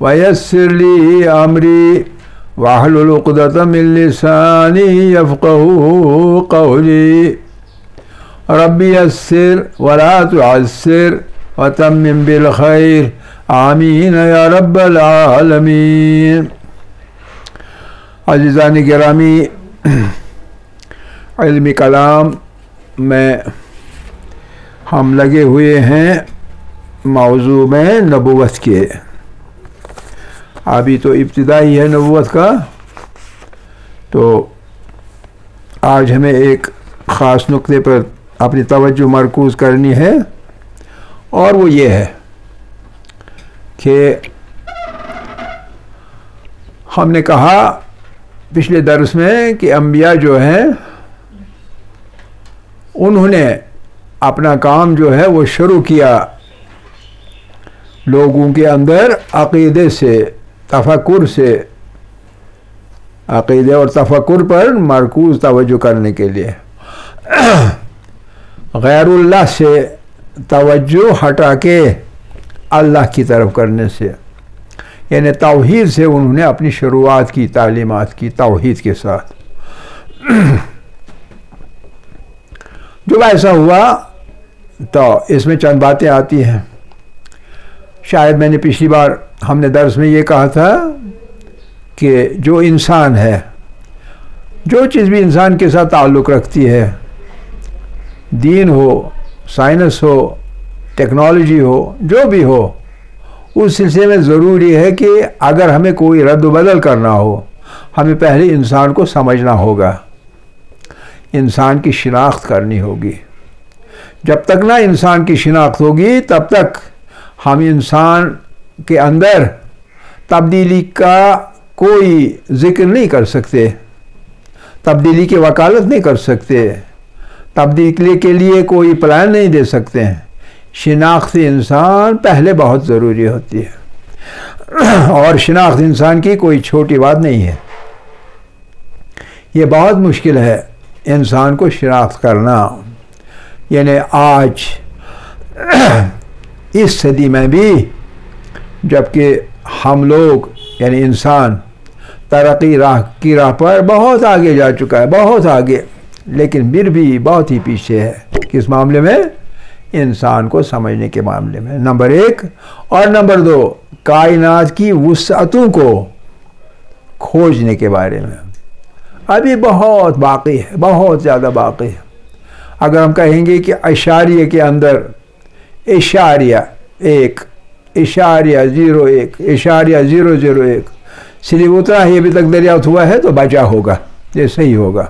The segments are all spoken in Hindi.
वयसरली आमरी वाहलुलदानी यफ़ू कौली रबी असर वरात असर वतम बिलखैर आमीन या रबालमीन अजीज़ान ग्रामी इल्मी कलाम में हम लगे हुए हैं मौजू में नबूवत के। अभी तो इब्तदा ही है नबूवत का तो आज हमें एक ख़ास नुक्ते पर अपनी तवज्जो मरकूज़ करनी है, और वो ये है कि हमने कहा पिछले दरस में कि अम्बिया जो हैं, उन्होंने अपना काम जो है वो शुरू किया लोगों के अंदर अकीदे से। तफक्र से अकीदे और तफक्र पर मरकूज़ तवज्जो करने के लिए। गैरुल्लाह से तवज्जो हटा के अल्लाह की तरफ़ करने से, यानी तोहद से उन्होंने अपनी शुरुआत की, तालीमत की, तोहद के साथ। जब ऐसा हुआ तो इसमें चंद बातें आती हैं। शायद मैंने पिछली बार हमने दर्स में ये कहा था कि जो इंसान है, जो चीज़ भी इंसान के साथ ताल्लुक़ रखती है, दीन हो, साइंस हो, टेक्नोलॉजी हो, जो भी हो, उस सिलसिले में ज़रूरी है कि अगर हमें कोई रद्द बदल करना हो, हमें पहले इंसान को समझना होगा। इंसान की शिनाख्त करनी होगी। जब तक ना इंसान की शिनाख्त होगी, तब तक हम इंसान के अंदर तब्दीली का कोई ज़िक्र नहीं कर सकते। तब्दीली की वकालत नहीं कर सकते। तब्दीली के लिए कोई प्लान नहीं दे सकते। हैं शिनाख्त इंसान पहले बहुत ज़रूरी होती है। और शिनाख्त इंसान की कोई छोटी बात नहीं है। ये बहुत मुश्किल है इंसान को शिनाख्त करना। यानी आज इस सदी में भी जबकि हम लोग, यानी इंसान, तरक्की राह, की राह पर बहुत आगे जा चुका है, बहुत आगे। लेकिन फिर भी बहुत ही पीछे है। किस मामले में? इंसान को समझने के मामले में। नंबर एक और नंबर दो, कायनात की वसअतों को खोजने के बारे में। अभी बहुत बाकी है, बहुत ज़्यादा बाकी है। अगर हम कहेंगे कि अशारिय के अंदर, इशारिया एक इशारिया ज़ीरो एक, इशारिया ज़ीरो ज़ीरो एक। सिर्फ़ उतना ही अभी तक दरियाफ्त हुआ है तो बचा होगा, ये सही होगा।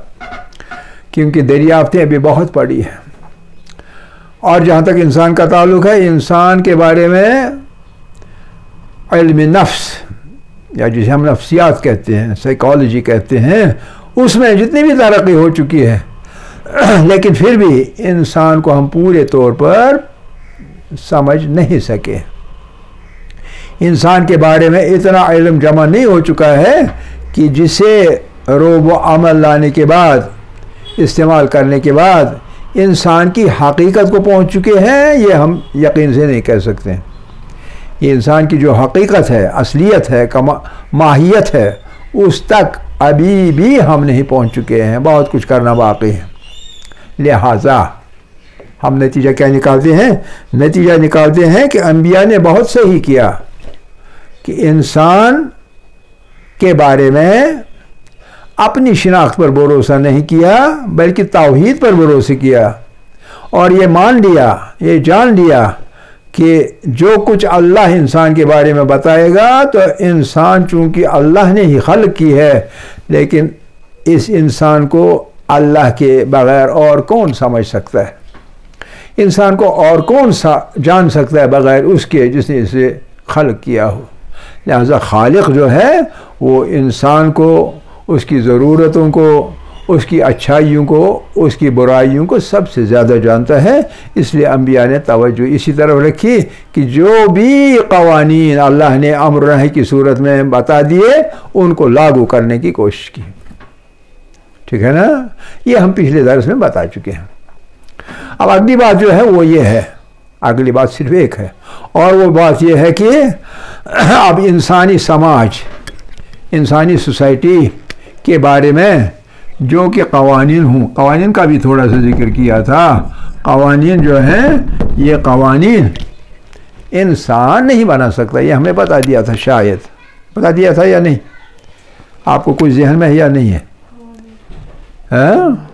क्योंकि दरियाफ्तें अभी बहुत पड़ी हैं। और जहाँ तक इंसान का ताल्लुक है, इंसान के बारे में इल्म नफ्स या जिसे हम नफ्सियात कहते हैं साइकोलॉजी कहते हैं, उसमें जितनी भी तरक्की हो चुकी है, लेकिन फिर भी इंसान को हम पूरे तौर पर समझ नहीं सके। इंसान के बारे में इतना इलम जमा नहीं हो चुका है कि जिसे रोब अमल लाने के बाद, इस्तेमाल करने के बाद इंसान की हकीकत को पहुँच चुके हैं, ये हम यकीन से नहीं कह सकते। ये इंसान की जो हकीकत है, असलियत है कमा माहियत है, उस तक अभी भी हम नहीं पहुँच चुके हैं। बहुत कुछ करना बाकी है। लिहाजा हम नतीजा क्या निकालते हैं? नतीजा निकालते हैं कि अम्बिया ने बहुत सही किया। कि इंसान के बारे में अपनी शिनाख्त पर भरोसा नहीं किया, बल्कि तोहहीद पर भरोसे किया। और ये मान लिया, ये जान लिया कि जो कुछ अल्लाह इंसान के बारे में बताएगा तो इंसान चूँकि अल्लाह ने ही खल की है, लेकिन इस इंसान को अल्लाह के बगैर और कौन समझ सकता है? इंसान को और कौन सा जान सकता है बगैर उसके जिसने इसे खल किया हो? लिहाजा खालिक जो है, वो इंसान को, उसकी ज़रूरतों को, उसकी अच्छाइयों को, उसकी बुराइयों को सबसे ज़्यादा जानता है। इसलिए अम्बिया ने तवज्जो इसी तरफ़ रखी कि जो भी कवानी अल्लाह ने अमर की सूरत में बता दिए, उनको लागू करने की कोशिश की। ठीक है ना? ये हम पिछले दरस में बता चुके हैं। अब अगली बात जो है, वो ये है। अगली बात सिर्फ़ एक है। और वो बात ये है कि अब इंसानी समाज इंसानी सोसाइटी के बारे में जो कि कवानीन हूँ कवानीन का भी थोड़ा सा ज़िक्र किया था कवानीन जो हैं ये कवानीन इंसान नहीं बना सकता ये हमें बता दिया था शायद। बता दिया था या नहीं? आपको कुछ जहन में है या नहीं है? हाँ?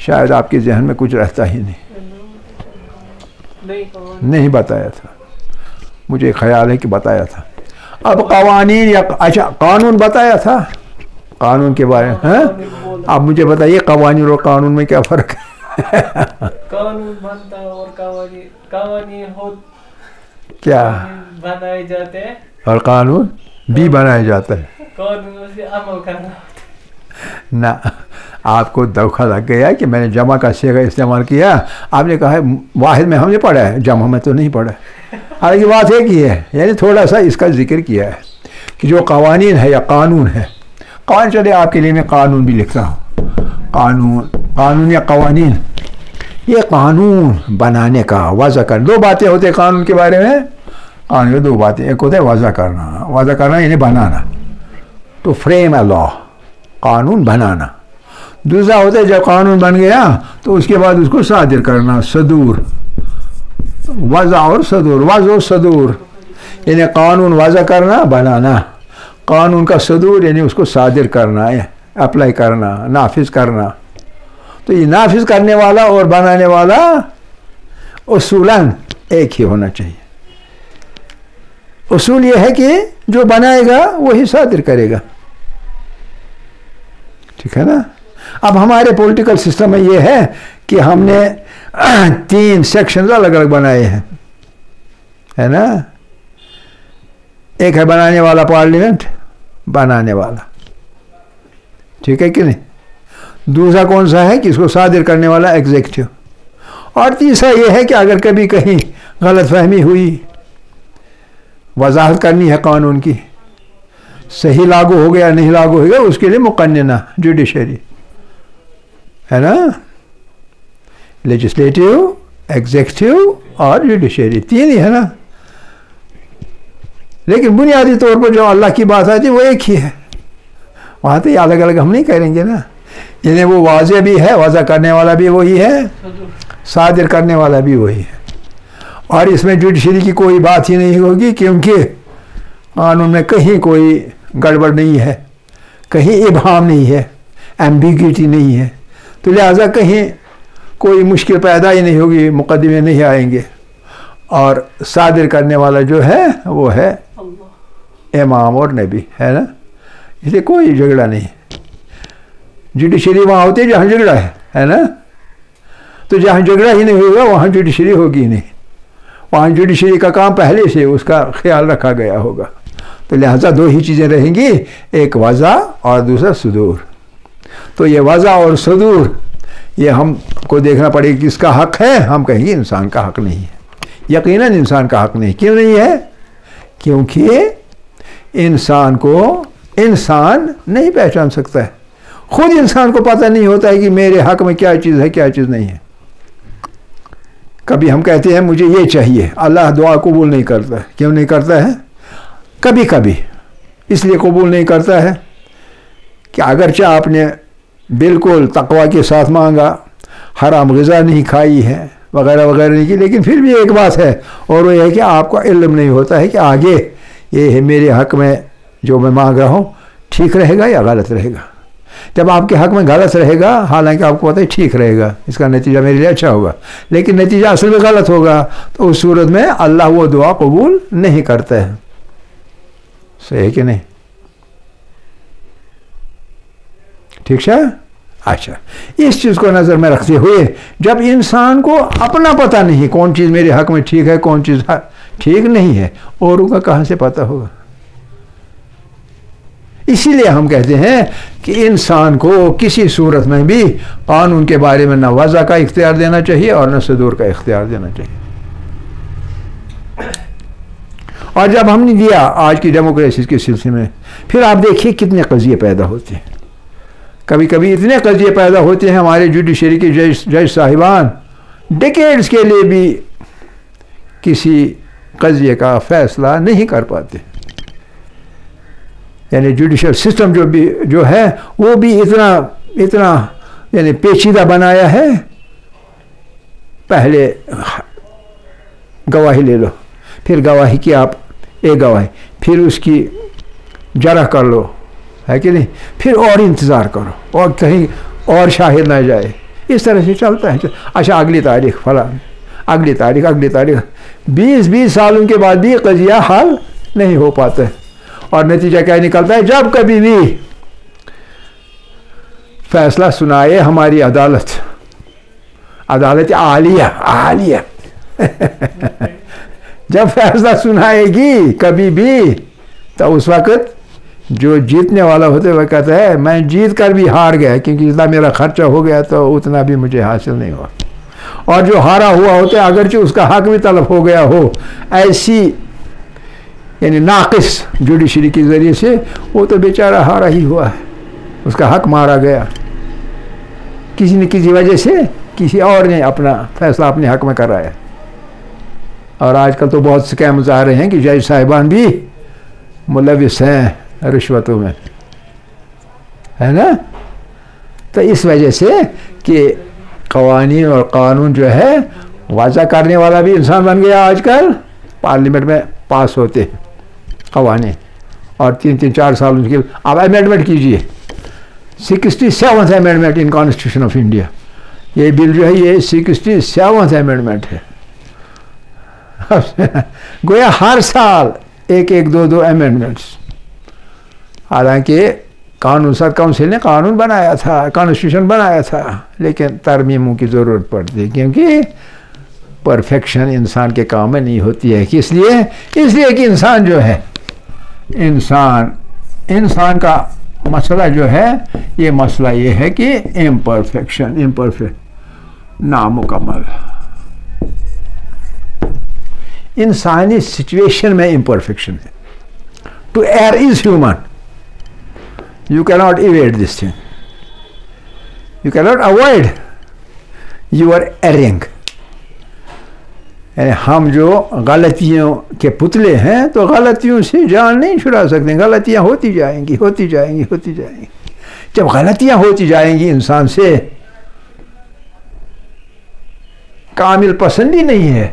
शायद आपके जहन में कुछ रहता ही नहीं। नहीं बताया था। मुझे ख्याल है कि बताया था। अब कवानीन या अच्छा कानून बताया था। कानून के बारे में हाँ? आप मुझे बताइए कवानीन और कानून में क्या फ़र्क है? कानून बनता है और कवानी कवानी हो क्या? बनाए जाते हैं। और कानून? भी बनाया जाता है। कानून से अमल करना ना आपको धोखा लग गया कि मैंने जमा का शेगा इस्तेमाल किया। आपने कहा है वाहिद में हमने पढ़ा है जमा में तो नहीं पढ़ा हालाँकि बात एक ही है, यानी थोड़ा सा इसका ज़िक्र किया है कि जो कवानीन है या कानून है, कौन चले आपके लिए मैं कानून भी लिखता हूँ? कानून कानून या कवानीन? ये कानून बनाने का वाजा कर, दो बातें होते हैं कानून के बारे में। कानून में दो बातें, एक होता है वाजा करना वाजा करना यानी बनाना। तो फ्रेम है लॉ, कानून बनाना। दूसरा होता है जब कानून बन गया तो उसके बाद उसको सादिर करना, सदूर। वज़ा और सदूर, वज़ और सदूर। यानी कानून वज़ा करना, बनाना। कानून का सदूर, यानी उसको सादिर करना है अप्लाई करना, नाफिज करना। तो ये नाफिज करने वाला और बनाने वाला उसूलन एक ही होना चाहिए। उसूल ये है कि जो बनाएगा, वही सादिर करेगा। ठीक है ना? अब हमारे पॉलिटिकल सिस्टम में ये है कि हमने तीन सेक्शन अलग अलग बनाए हैं। है ना? एक है बनाने वाला पार्लियामेंट बनाने वाला। ठीक है कि नहीं? दूसरा कौन सा है कि इसको सादिर करने वाला एग्जेक्टिव और तीसरा यह है कि अगर कभी कहीं गलत फहमी हुई, वजाहत करनी है कानून की, सही लागू हो गया, नहीं लागू हो गया, उसके लिए मुकन्ना जुडिशरी है ना? लेजिस्लेटिव एग्जेक्टिव और जुडिशरी तीन ही है ना? लेकिन बुनियादी तौर पर जो अल्लाह की बात आती है, वो एक ही है। वहाँ तो अलग अलग हम नहीं करेंगे ना। यानी वो वाजे भी है वाजा करने वाला भी वही है सादिर करने वाला भी वही है। और इसमें जुडिशरी की कोई बात ही नहीं होगी, क्योंकि कानून में कहीं कोई गड़बड़ नहीं है, कहीं इबाम नहीं है एम्बिगिटी नहीं है। तो लिहाजा कहीं कोई मुश्किल पैदा ही नहीं होगी मुकदमे नहीं आएँगे। और सादिर करने वाला जो है वो है इमाम और नबी है ना? इसलिए कोई झगड़ा नहीं। जुडिशरी वहाँ होती है जहाँ झगड़ा है है ना? तो जहाँ झगड़ा ही नहीं होगा वहाँ जुडिशरी होगी नहीं। वहाँ जुडिशरी का काम पहले से उसका ख्याल रखा गया होगा। तो लिहाजा दो ही चीज़ें रहेंगी एक वज़ा और दूसरा सुदूर। तो ये वज़ा और सदूर, ये हमको देखना पड़ेगा किसका हक है। हम कहेंगे, इंसान का हक नहीं है। यकीन इंसान का हक नहीं। क्यों नहीं है? क्योंकि इंसान को इंसान नहीं पहचान सकता है। खुद इंसान को पता नहीं होता है कि मेरे हक में क्या चीज़ है, क्या चीज़ नहीं है। कभी हम कहते हैं, मुझे ये चाहिए। अल्लाह दुआ कबूल नहीं करता क्यों नहीं करता है? कभी कभी इसलिए कबूल नहीं करता है कि अगरचे आपने बिल्कुल तकवा के साथ मांगा। हराम गज़ा नहीं खाई है, वगैरह वगैरह नहीं की। लेकिन फिर भी एक बात है, और वो है कि आपका इल्म नहीं होता है कि आगे ये है मेरे हक में जो मैं मांग रहा हूँ, ठीक रहेगा या गलत रहेगा। जब आपके हक में गलत रहेगा, हालाँकि आपको पता है ठीक रहेगा, इसका नतीजा मेरे लिए अच्छा होगा। लेकिन नतीजा असल में गलत होगा तो उस सूरत में अल्लाह वो दुआ कबूल नहीं करता है। सही है कि नहीं? ठीक है अच्छा। इस चीज़ को नज़र में रखते हुए, जब इंसान को अपना पता नहीं कौन चीज़ मेरे हक में ठीक है, कौन चीज़ ठीक नहीं है, औरों का कहाँ से पता होगा? इसीलिए हम कहते हैं कि इंसान को किसी सूरत में भी कानून के बारे में न वज़ा का इख्तियार देना चाहिए और न सदूर का इख्तियार देना चाहिए। और जब हमने दिया आज की डेमोक्रेसी के सिलसिले में, फिर आप देखिए कितने कजिए पैदा होते हैं। कभी कभी इतने कजिए पैदा होते हैं हमारे जुडिशरी के जज जज साहिबान। डिकेड्स के लिए भी किसी कजिए का फैसला नहीं कर पाते। यानी जुडिशल सिस्टम जो भी, जो है, वो भी इतना इतना यानी पेचीदा बनाया है। पहले गवाही ले लो, फिर गवाही की आप, एक गवाही, फिर उसकी जरा कर लो। है कि नहीं? फिर और इंतज़ार करो, और कहीं और शाहिद ना जाए। इस तरह से चलता है। अच्छा अगली तारीख फला अगली तारीख अगली तारीख। बीस बीस सालों के बाद भी कजिया हल नहीं हो पाता। और नतीजा क्या निकलता है? जब कभी भी फैसला सुनाए हमारी अदालत। अदालत आलिया आलिया। जब फैसला सुनाएगी कभी भी तो उस वक्त जो जीतने वाला होते वह कहता है, मैं जीत कर भी हार गया, क्योंकि जितना मेरा खर्चा हो गया तो उतना भी मुझे हासिल नहीं हुआ। और जो हारा हुआ होता है, अगरचे उसका हक भी तलब हो गया हो, ऐसी, यानी नाकिस जुडिशरी के ज़रिए से, वो तो बेचारा हारा ही हुआ है। उसका हक मारा गया। किसी न किसी वजह से, किसी और ने अपना फैसला अपने हक में कराया। और आजकल तो बहुत स्कैम्स आ रहे हैं कि जज साहिबान भी मुलविस हैं। रिश्वतों में है ना? तो इस वजह से कि कवानी और कानून जो है वाजा करने वाला भी इंसान बन गया आजकल। पार्लियामेंट में पास होते हैं कवानी और तीन तीन, चार साल उनके अब अमेंडमेंट कीजिए। Sixty seventh amendment in constitution of India ये बिल जो है, ये सिक्सटी सेवन्थ अमेंडमेंट है गोया हर साल एक एक, दो दो अमेंडमेंट्स हालाँकि कानून, सर काउंसिल ने कानून बनाया था कॉन्स्टिट्यूशन बनाया था, लेकिन तरमीमों की ज़रूरत पड़ती है, क्योंकि परफेक्शन इंसान के काम में नहीं होती है। कि इसलिए इसलिए कि इंसान जो है, इंसान इंसान का मसला जो है, ये मसला ये है कि इम्परफेक्शन इम्परफेक्ट नामुकमल इंसानी सिचुएशन में इम्परफेक्शन है। To err is human you cannot evade this thing you cannot avoid you are erring यानी हम जो गलतियों के पुतले हैं तो गलतियों से जान नहीं छुड़ा सकते। गलतियाँ होती जाएँगी होती जाएँगी होती जाएँगी। जब गलतियाँ होती जाएँगी इंसान से, कामिल पसंद ही नहीं है,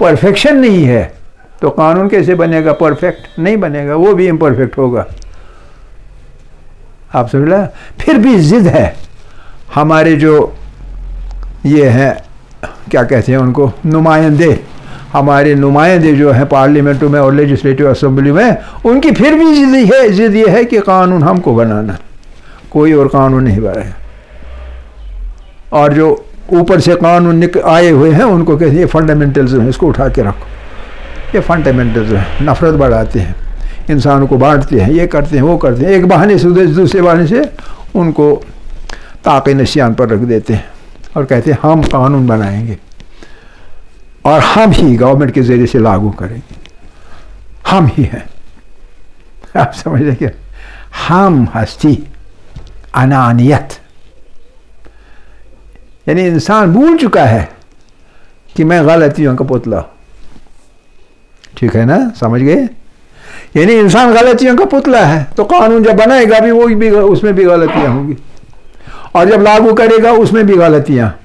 परफेक्शन नहीं है तो कानून कैसे बनेगा? परफेक्ट नहीं बनेगा, वो भी इम्परफेक्ट होगा। आप समझ ला फिर भी ज़िद है। हमारे जो ये हैं, क्या कहते हैं उनको? नुमाइंदे। हमारे नुमाइंदे जो हैं पार्लियामेंटों में और लेजिस्लेटिव असेंबली में, उनकी फिर भी जिद है, जिद ये है कि कानून हमको बनाना। कोई और कानून नहीं बनाए और जो ऊपर से कानून आए हुए हैं, उनको कहते हैं फंडामेंटल्स हैं, इसको उठा के रखो। ये फंडामेंटल्स हैं, नफरत बढ़ाते हैं। इंसानों को बांटते हैं, ये करते हैं, वो करते हैं, एक बहाने से उधर दूसरे बहाने से उनको ताक़ नशियान पर रख देते हैं और कहते हैं, हम कानून बनाएँगे और हम ही गवर्नमेंट के ज़रिए से लागू करेंगे। हम ही हैं। आप समझ रहे क्या? हम हस्ती, अनानियत। यानी इंसान भूल चुका है कि मैं गलतियों का पुतला ठीक है ना? समझ गए? यानी इंसान गलतियों का पुतला है। तो कानून जब बनाएगा भी, वो भी, उसमें भी गलतियाँ होंगी। और जब लागू करेगा, उसमें भी गलतियाँ।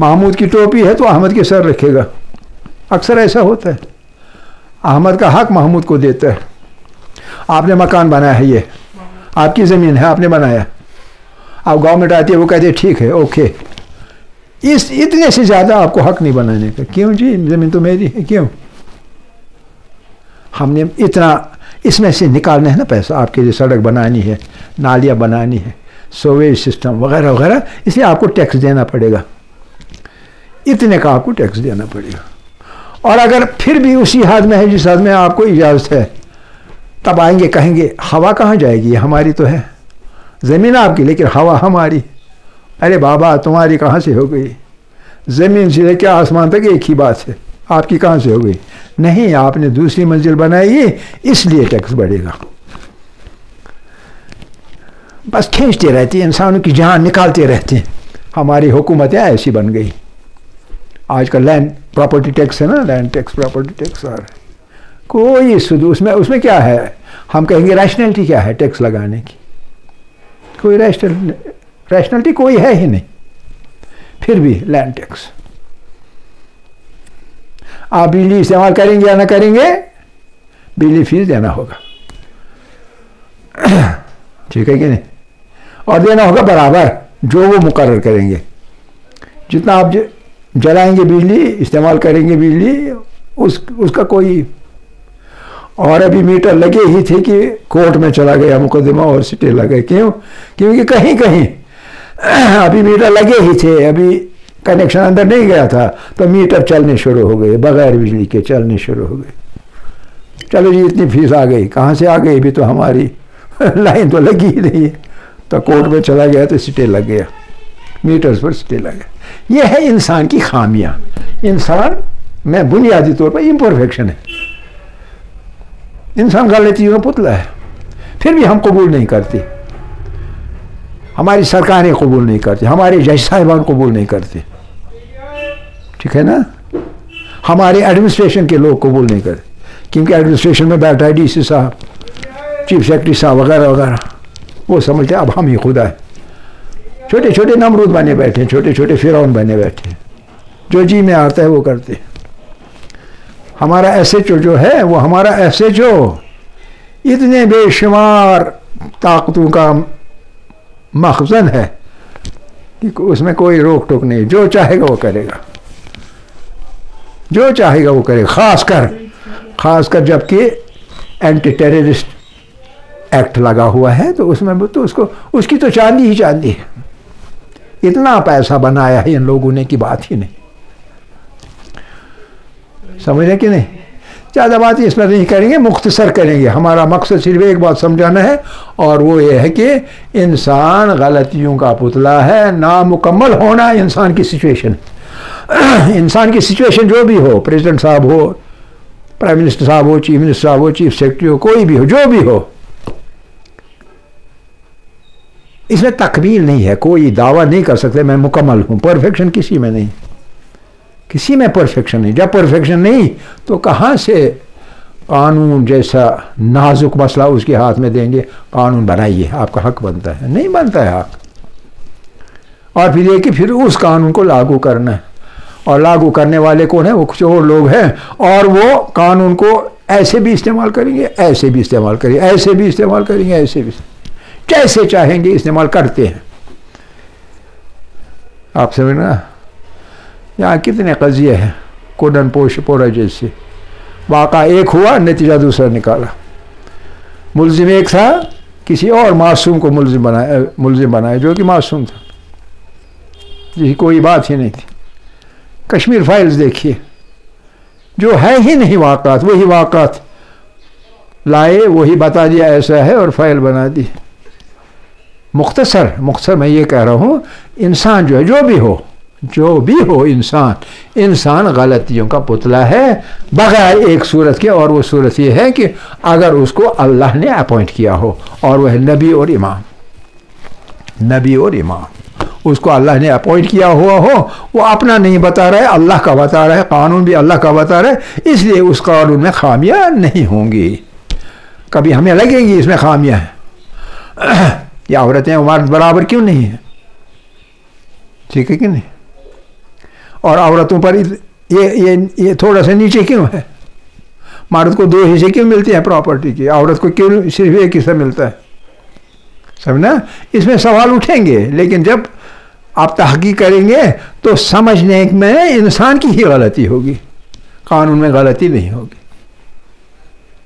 महमूद की टोपी है तो अहमद के सर रखेगा। अक्सर ऐसा होता है। अहमद का हक महमूद को देता है। आपने मकान बनाया है ये। आपकी ज़मीन है, आपने बनाया। आप गवर्नमेंट आती है, वो कहती ठीक है, ओके। इस, इतने से ज़्यादा आपको हक नहीं बनाने का। क्यों जी? ज़मीन तो मेरी है, क्यों? हमने इतना इसमें से निकालना है ना पैसा, आपके लिए सड़क बनानी है, नालियाँ बनानी है सोवेज सिस्टम वगैरह वगैरह, इसलिए आपको टैक्स देना पड़ेगा। इतने का आपको टैक्स देना पड़ेगा। और अगर फिर भी उसी हाथ में है जिस हाथ में आपको इजाज़त है, तब आएँगे, कहेंगे, हवा कहाँ जाएगी? हमारी तो है। ज़मीन आपकी, लेकिन हवा हमारी अरे बाबा, तुम्हारी कहाँ से हो गई? ज़मीन से लेकर आसमान तक एक ही बात है। आपकी कहाँ से हो गई? नहीं, आपने दूसरी मंजिल बनाई इसलिए टैक्स बढ़ेगा। बस खींचते रहते हैं, इंसानों की जान निकालते रहते हैं। हमारी हुकूमतें ऐसी बन गई। आज आजकल लैंड प्रॉपर्टी टैक्स है ना लैंड टैक्स प्रॉपर्टी टैक्स और कोई सुध उसमें उसमें क्या है? हम कहेंगे रैशनैलिटी क्या है टैक्स लगाने की? कोई रैशनल रैशनैलिटी कोई है ही नहीं। फिर भी लैंड टैक्स आप बिजली इस्तेमाल करेंगे या ना करेंगे, बिजली फ़ीस देना होगा। ठीक है कि नहीं? और देना होगा बराबर, जो वो मुकर करेंगे। जितना आप जलाएँगे बिजली, इस्तेमाल करेंगे बिजली, उस, उसका कोई, और अभी मीटर लगे ही थे कि कोर्ट में चला गया मुकदमा और सिटे लगे। क्यों? क्योंकि कहीं कहीं अभी मीटर लगे ही थे, अभी कनेक्शन अंदर नहीं गया था तो मीटर चलने शुरू हो गए, बगैर बिजली के चलने शुरू हो गए। चलो जी, इतनी फ़ीस आ गई, कहाँ से आ गई? भी तो हमारी लाइन तो लगी ही नहीं है। तो कोर्ट में चला गया तो सिटे लग गया, मीटर्स पर सिटे लग गया। यह है इंसान की खामियाँ। इंसान, में बुनियादी तौर पर इम्परफेक्शन है। इंसान गलतियों का पुतला है, फिर भी हम कबूल नहीं करते। हमारी सरकारें कबूल नहीं करती, हमारे जज साहिबान कबूल नहीं करते। ठीक है ना? हमारे एडमिनिस्ट्रेशन के लोग कबूल नहीं करते, क्योंकि एडमिनिस्ट्रेशन में बैठा है डी सी साहब चीफ सेक्रेटरी साहब वगैरह वगैरह। वो समझते अब हम ही खुदा है। छोटे छोटे नमरूद बने बैठे छोटे छोटे फिरौन बने बैठे जो जी में आता है, वो करते हमारा एस एच ओ जो है, वो हमारा एस एच ओ इतने बेशुमार ताकतों का मखजन है कि उसमें कोई रोक टोक नहीं। जो चाहेगा वो करेगा। जो चाहेगा वो करेगा। खासकर खासकर जबकि एंटी टेररिस्ट एक्ट लगा हुआ है तो उसमें तो उसको उसकी तो चांदी ही चांदी है। इतना पैसा बनाया है इन लोगों ने की बात ही नहीं। समझ कि नहीं? ज़्यादा बात इसमें नहीं करेंगे मुख्तसर करेंगे। हमारा मकसद सिर्फ़ एक बात समझाना है, और वो ये है कि इंसान गलतियों का पुतला है, नामुकम्मल होना इंसान की सिचुएशन इंसान की सिचुएशन जो भी हो प्रेसिडेंट साहब हो प्राइम मिनिस्टर साहब हो चीफ मिनिस्टर साहब हो चीफ सेक्रेटरी हो, कोई भी हो, जो भी हो। इसमें तकमील नहीं है, कोई दावा नहीं कर सकते, मैं मुकम्मल हूँ परफेक्शन किसी में नहीं। किसी में परफेक्शन नहीं। जब परफेक्शन नहीं तो कहाँ से कानून जैसा नाजुक मसला उसके हाथ में देंगे? कानून बनाइए, आपका हक बनता है। नहीं बनता है हक। और फिर ये कि फिर उस कानून को लागू करना है। और लागू करने वाले कौन है? वो कुछ और लोग हैं। और वो कानून को ऐसे भी इस्तेमाल करेंगे, ऐसे भी इस्तेमाल करेंगे, ऐसे भी इस्तेमाल करेंगे, ऐसे भी जैसे चाहेंगे इस्तेमाल करते हैं। आप समझना यहाँ कितने कजिए हैं? कोडन पोश पोरा जैसे। वाक़ा एक हुआ, नतीजा दूसरा निकाला। मुलजिम एक था, किसी और मासूम को मुलजिम बनाया मुलजिम बनाया, जो कि मासूम था। जिसकी कोई बात ही नहीं थी। कश्मीर फाइल्स देखिए। जो है ही नहीं वाक़ात, वही वाक़ात। लाए, वही बता दिया, ऐसा है और फ़ाइल बना दी। मुख्तसर मुख्तसर मैं ये कह रहा हूँ, इंसान जो है, जो भी हो जो भी हो, इंसान इंसान गलतियों का पुतला है। बगैर एक सूरत के और वो सूरत ये है कि अगर उसको अल्लाह ने अपॉइंट किया हो और वह नबी और इमाम, नबी और इमाम, उसको अल्लाह ने अपॉइंट किया हुआ हो, वो अपना नहीं बता रहा है, अल्लाह का बता रहा है, कानून भी अल्लाह का बता रहा है, इसलिए उस कानून में खामियाँ नहीं होंगी। कभी हमें लगेंगी इसमें खामियाँ या औरतें मर्द बराबर क्यों नहीं है? ठीक है कि नहीं? और औरतों पर ये ये ये थोड़ा सा नीचे क्यों है? मर्द को दो हिस्से क्यों मिलते हैं प्रॉपर्टी की? औरत को क्यों सिर्फ़ एक हिस्सा मिलता है? समझना? इसमें सवाल उठेंगे, लेकिन जब आप तहकी करेंगे तो समझने में इंसान की ही गलती होगी। कानून में गलती नहीं होगी।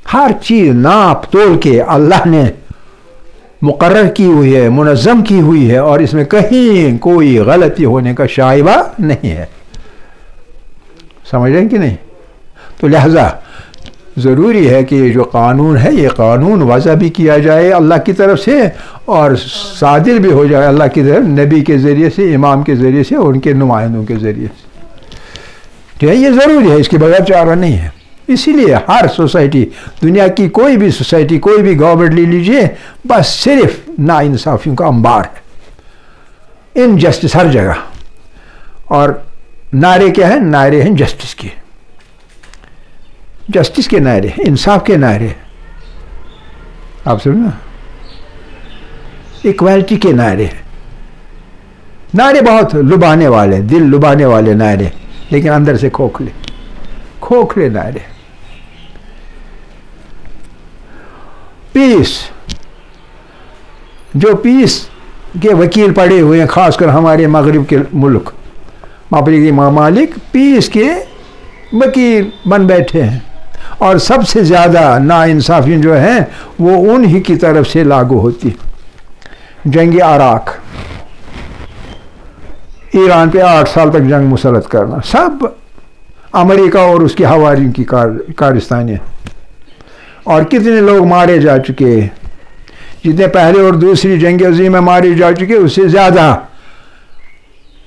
हर चीज़ नाप तोल के अल्लाह ने मुकर की हुई है मुनज़म की हुई है, और इसमें कहीं कोई गलती होने का शाइबा नहीं है। समझ रहे कि नहीं? तो लिहाजा, ज़रूरी है कि जो कानून है, ये कानून वज़ा भी किया जाए अल्लाह की तरफ़ से और सादिर भी हो जाए अल्लाह की तरफ़, नबी के ज़रिए से, इमाम के ज़रिए से और उनके नुमाइंदों के ज़रिए से। ठीक है ये ज़रूरी है, इसके बगैर चारा नहीं है। इसीलिए हर सोसाइटी, दुनिया की कोई भी सोसाइटी, कोई भी गवर्नमेंट ले लीजिए, बस सिर्फ़ ना इंसाफियों का अंबार है। इनजस्टिस हर जगह। और नारे क्या है? नारे हैं जस्टिस के। जस्टिस के नारे इंसाफ के नारे आप सुनो इक्वालिटी के नारे नारे बहुत लुभाने वाले दिल लुभाने वाले नारे लेकिन अंदर से खोखले। खोखले नारे पीस। जो पीस के वकील पड़े हुए हैं, खासकर हमारे मगरब के मुल्क। मफरकी ममालिक पीस के वकील बन बैठे हैं। और सबसे ज़्यादा नाइंसाफ़ी जो हैं, वो उन्हीं की तरफ़ से लागू होती जंग आराक। ईरान पे आठ साल तक जंग मुसलत करना। सब अमेरिका और उसकी हवारियों की कार और कितने लोग मारे जा चुके जितने पहले और दूसरी जंग में मारे जा चुके उससे ज़्यादा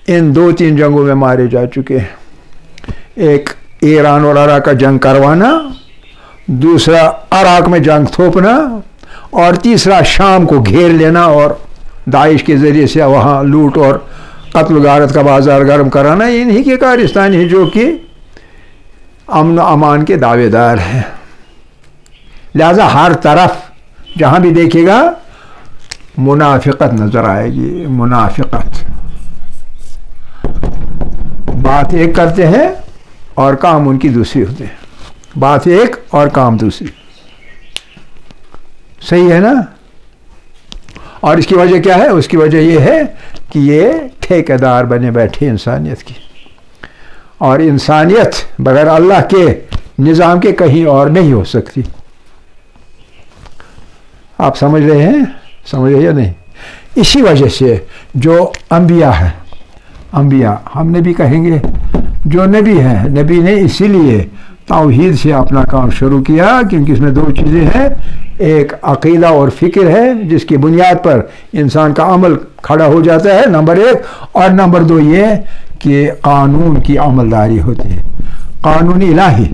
इन दो तीन जंगों में मारे जा चुके हैं। एक ईरान और अराक का जंग करवाना, दूसरा अराक में जंग थोपना, और तीसरा शाम को घेर लेना और दाइश के ज़रिए से वहाँ लूट और कत्ल गारत का बाज़ार गर्म कराना। इन्हीं के कारिस्तान है जो कि अमन अमान के दावेदार हैं। लिहाजा हर तरफ़ जहाँ भी देखेगा, मुनाफिकत नज़र आएगी, मुनाफिकत। बात एक करते हैं और काम उनकी दूसरी होते हैं। बात एक और काम दूसरी। सही है ना? और इसकी वजह क्या है? उसकी वजह यह है कि ये ठेकेदार बने बैठे इंसानियत की। और इंसानियत बगैर अल्लाह के निज़ाम के कहीं और नहीं हो सकती। आप समझ रहे हैं? समझ रहे या नहीं? इसी वजह से जो अम्बिया है अम्बिया हमने भी कहेंगे, जो नबी है, नबी ने इसीलिए तोहीद से अपना काम शुरू किया, क्योंकि इसमें दो चीज़ें हैं। एक अकीदा और फ़िक्र है, जिसकी बुनियाद पर इंसान का अमल खड़ा हो जाता है, नंबर एक। और नंबर दो ये कि कानून की अमलदारी होती है। कानून इलाही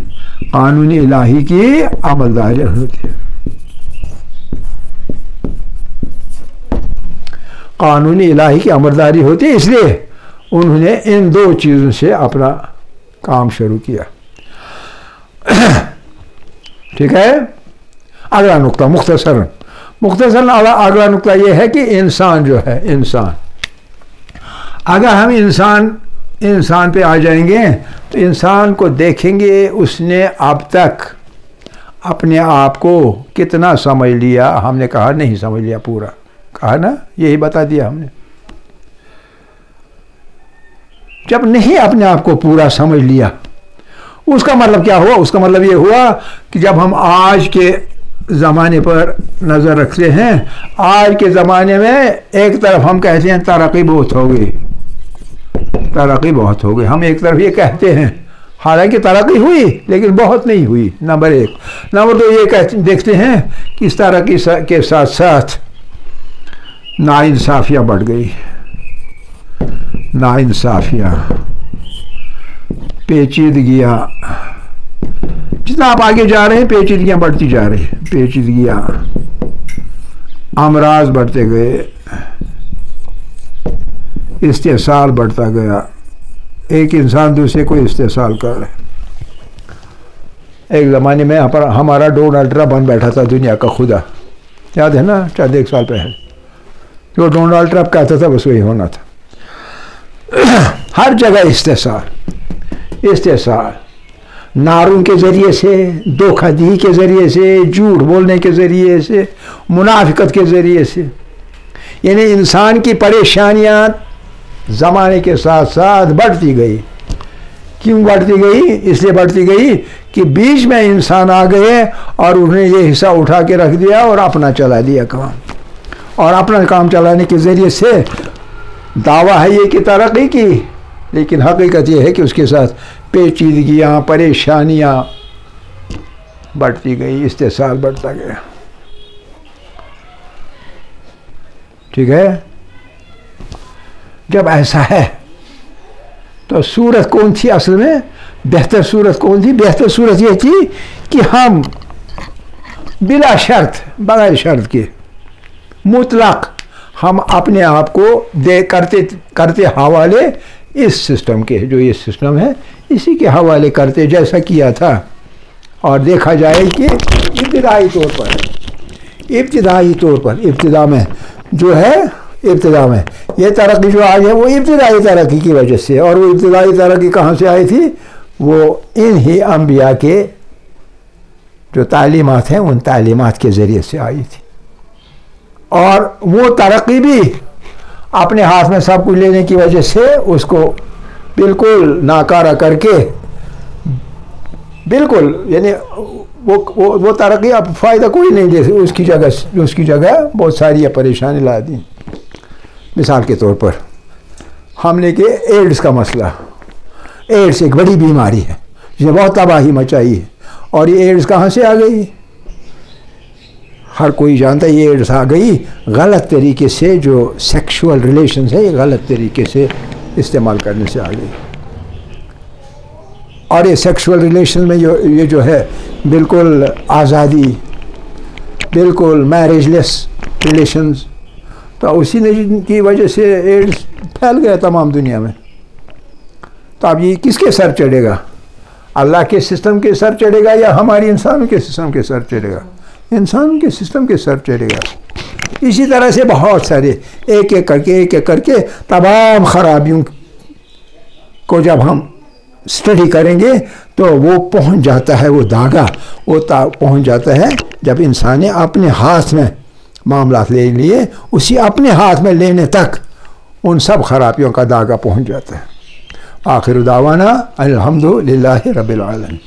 कानून इलाही की अमलदारी होती है। कानून इलाही की अमलदारी होती है, इसलिए उन्होंने इन दो चीज़ों से अपना काम शुरू किया। ठीक है? अगला नुकता, मुख्तसर। मुख्तसर अगला नुकता यह है कि इंसान जो है, इंसान। अगर हम इंसान इंसान पे आ जाएँगे तो इंसान को देखेंगे उसने अब तक अपने आप को कितना समझ लिया। हमने कहा, नहीं समझ लिया पूरा। कहा ना? यही बता दिया हमने। जब नहीं अपने आप को पूरा समझ लिया, उसका मतलब क्या हुआ? उसका मतलब ये हुआ कि जब हम आज के ज़माने पर नज़र रखते हैं, आज के ज़माने में एक तरफ़ हम कहते हैं, तरक्की बहुत हो गई। तरक्की बहुत हो गई। हम एक तरफ़ ये कहते हैं, हालाँकि तरक्की हुई, लेकिन बहुत नहीं हुई। नंबर एक। नंबर दो, ये कहते, देखते हैं कि इस तरक्की के साथ साथ नाइंसाफ़ियाँ बढ़ गई। नाइंसाफ़ियाँ पेचीदगियाँ। जितना आप आगे जा रहे हैं, पेचीदगियाँ बढ़ती जा रही हैं। पेचीदगियाँ। अमराज बढ़ते गए। इस्तेसाल बढ़ता गया। एक इंसान दूसरे को इस्तेसाल कर रहे एक ज़माने में पर हमारा डोनाल्ड ट्रंप बन बैठा था, दुनिया का खुदा। याद है ना? चार एक साल पहले। जो डोनाल्ड ट्रंप कहता था, बस वही होना था। हर जगह इस्तेसाल इस्तेसाल नारों के ज़रिए से धोखाधी के ज़रिए से, झूठ बोलने के ज़रिए से, मुनाफिकत के ज़रिए से। यानी इंसान की परेशानियाँ ज़माने के साथ साथ बढ़ती गई। क्यों बढ़ती गई? इसलिए बढ़ती गई कि बीच में इंसान आ गए और उन्हें ये हिस्सा उठा के रख दिया और अपना चला दिया काम। और अपना काम चलाने के ज़रिए से दावा है ये कि तरक्की की, लेकिन हकीकत ये है कि उसके साथ पेचीदगियाँ, परेशानियाँ बढ़ती गई इस्तेसाल बढ़ता गया। ठीक है? जब ऐसा है तो सूरत कौन थी असल में? बेहतर सूरत कौन थी? बेहतर सूरत ये थी कि हम बिला शर्त, बगैर शर्त के, मुतलक हम अपने आप को दे करते करते हवाले इस सिस्टम के, जो ये सिस्टम है, इसी के हवाले करते जैसा किया था। और देखा जाए कि इब्तदाई तौर पर, इब्तदाई तौर पर, इब्तदा में जो है, इब्तदा में, ये तरक्की जो आज है, वो इब्तदाई तरक्की की वजह से, और वो इब्तदाई तरक्की कहाँ से आई थी? वो इन ही अम्बिया के जो तालीमत हैं, उन तालीमत के ज़रिए से आई थी। और वो तरक्की भी अपने हाथ में सब कुछ लेने की वजह से उसको बिल्कुल नाकारा करके, बिल्कुल, यानी वो वो वो तरक्की अब फ़ायदा कोई नहीं दे उसकी जगह उसकी जगह बहुत सारी परेशानी ला दी। मिसाल के तौर पर, हमने के एड्स का मसला। एड्स एक बड़ी बीमारी है, जिसने बहुत तबाही मचाई है। और ये एड्स कहाँ से आ गई? हर कोई जानता है, ये एड्स आ गई। गलत तरीके से जो सेक्सुअल रिलेशंस है, ये गलत तरीके से इस्तेमाल करने से आ गई। और ये सेक्सुअल रिलेशन में जो, ये जो है, बिल्कुल आज़ादी, बिल्कुल मैरिजलेस रिलेशंस तो उसी ने की वजह से एड्स फैल गया तमाम दुनिया में। तो अब ये किसके सर चढ़ेगा? अल्लाह के सिस्टम के सर चढ़ेगा या हमारी इंसानों के सिस्टम के सर चढ़ेगा? इंसान के सिस्टम के सर चढ़ेगा। इसी तरह से बहुत सारे एक एक करके एक एक करके तमाम खराबियों को जब हम स्टडी करेंगे तो वो पहुँच जाता है वो धागा वो पहुँच जाता है जब इंसान ने अपने हाथ में मामला ले लिए, उसी अपने हाथ में लेने तक उन सब खराबियों का धागा पहुँच जाता है। आखिर दावाना अलहमदिल्ला रबालम